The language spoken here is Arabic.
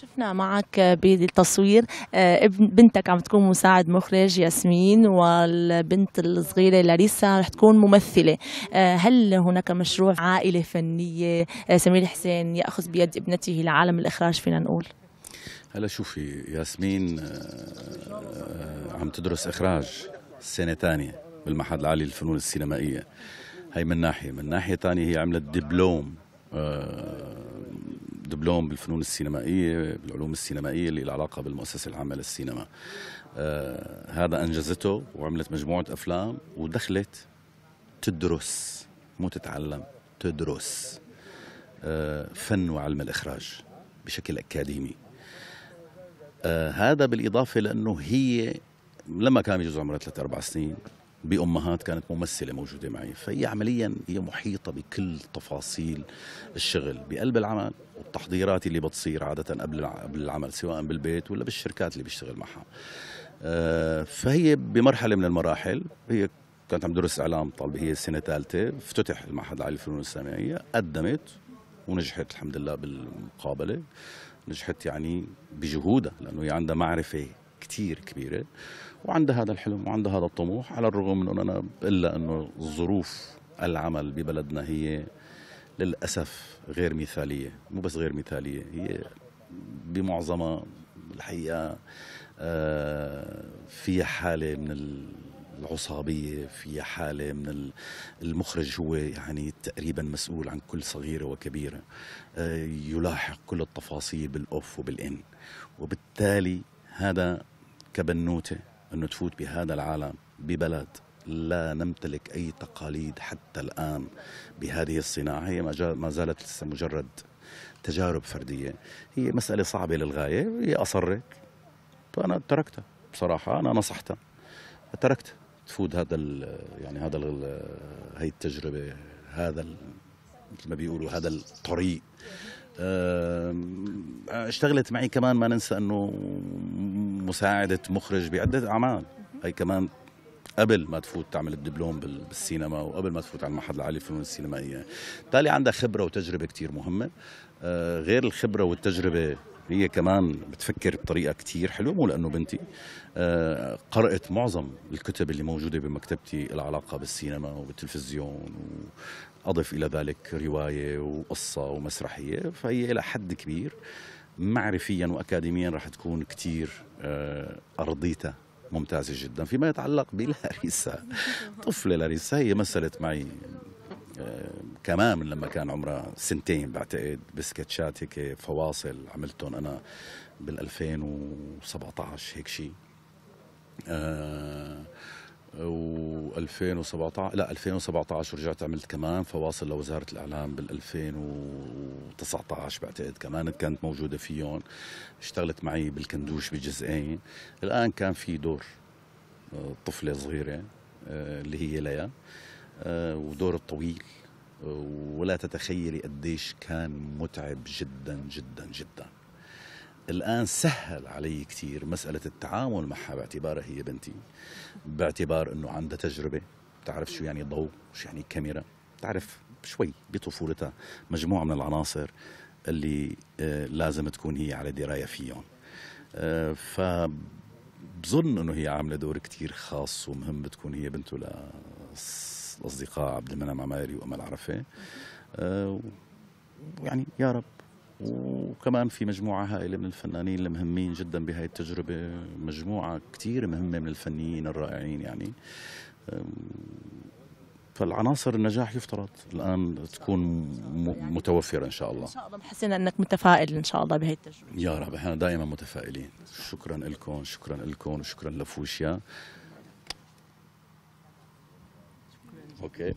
شفنا معك بالتصوير آه، بنتك عم تكون مساعد مخرج ياسمين والبنت الصغيرة لاريسا رح تكون ممثلة. آه، هل هناك مشروع عائلة فنية؟ آه، سمير حسين يأخذ بيد ابنته لعالم الإخراج فينا نقول. هلا شوفي ياسمين عم تدرس إخراج سنة ثانية بالمعهد العالي للفنون السينمائية. هي من ناحية من ناحية ثانية هي عملت دبلوم دبلوم بالفنون السينمائية بالعلوم السينمائية اللي لها علاقة بالمؤسسة العامة للسينما. آه، هذا أنجزته وعملت مجموعة أفلام ودخلت تدرس مو تتعلم تدرس آه، فن وعلم الإخراج بشكل أكاديمي. آه، هذا بالإضافة لأنه هي لما كان يجوز عمرها ثلاث أربع سنين بأمهات كانت ممثلة موجودة معي. فهي عمليا هي محيطة بكل تفاصيل الشغل بقلب العمل والتحضيرات اللي بتصير عادة قبل قبل العمل سواء بالبيت ولا بالشركات اللي بيشتغل معها. آه، فهي بمرحلة من المراحل هي كانت عم تدرس إعلام طالبة هي سنة ثالثة افتتح المعهد العالي للفنون السينمائية قدمت ونجحت الحمد لله بالمقابلة. نجحت يعني بجهودها لأنه هي عندها معرفة كتير كبيرة وعندها هذا الحلم وعندها هذا الطموح على الرغم من أنه أنا إلا أنه ظروف العمل ببلدنا هي للأسف غير مثالية مو بس غير مثالية هي بمعظمها الحقيقة آه، فيها حالة من العصابية فيها حالة من ال- المخرج هو يعني تقريبا مسؤول عن كل صغيرة وكبيرة آه، يلاحق كل التفاصيل بالأوف وبالإن وبالتالي هذا كبنوتة أنه تفوت بهذا العالم ببلد لا نمتلك أي تقاليد حتى الآن بهذه الصناعة. هي ما زالت لسه مجرد تجارب فردية. هي مسألة صعبة للغاية. هي أصرت. فأنا تركتها بصراحة. أنا نصحتها. تركت تفوت هذا ال- يعني هذا ال- هي التجربة هذا مثل ما بيقولوا هذا الطريق. اشتغلت معي كمان. ما ننسى أنه مساعدة مخرج بعدة أعمال. هي كمان قبل ما تفوت تعمل الدبلوم بال- بالسينما وقبل ما تفوت على المعهد العالي للفنون السينمائية. بالتالي عندها خبرة وتجربة كتير مهمة. آه، غير الخبرة والتجربة هي كمان بتفكر بطريقة كتير حلوة مو لأنه بنتي. آه، قرأت معظم الكتب اللي موجودة بمكتبتي العلاقة بالسينما وبالتلفزيون أضف إلى ذلك رواية وقصة ومسرحية فهي إلى حد كبير. معرفيا وأكاديميا راح تكون كتير آه، أرضيتها. ممتازة جدا. فيما يتعلق بلاريسا. طفلة لاريسا. هي مثلت معي آه، كمان لما كان عمرها سنتين. بعتقد بسكتشات هيك فواصل. عملتهم أنا بال 2017 هيك شيء آه و 2017 لا 2017 ورجعت عملت كمان فواصل لوزارة الإعلام بال 2019 بعتقد كمان كانت موجودة فيهم. اشتغلت معي بالكندوش بجزئين. الآن كان في دور آه، طفلة صغيرة آه، اللي هي ليا آه، ودور الطويل ولا تتخيلي قديش كان متعب جدا جدا جدا. الآن سهل علي كثير مسألة التعامل معها باعتبارها هي بنتي باعتبار أنه عندها تجربة بتعرف شو يعني ضوء شو يعني كاميرا بتعرف شوي بطفولتها مجموعة من العناصر اللي آه، لازم تكون هي على دراية فيهم. آه، فبظن أنه هي عاملة دور كتير خاص ومهم بتكون هي بنته لأصدقاء عبد المنعم عماري وأمل عرفة. آه، ويعني يا رب وكمان في مجموعة هائلة من الفنانين المهمين جدا بهاي التجربة مجموعة كتير مهمة من الفنيين الرائعين يعني. فالعناصر النجاح يفترض الآن تكون م- متوفرة إن شاء الله. إن شاء الله حسينا أنك متفائل إن شاء الله بهي التجربة. يا رب إحنا دائما متفائلين. شكرا لكم شكرا لكم وشكرا لفوشيا. أوكي.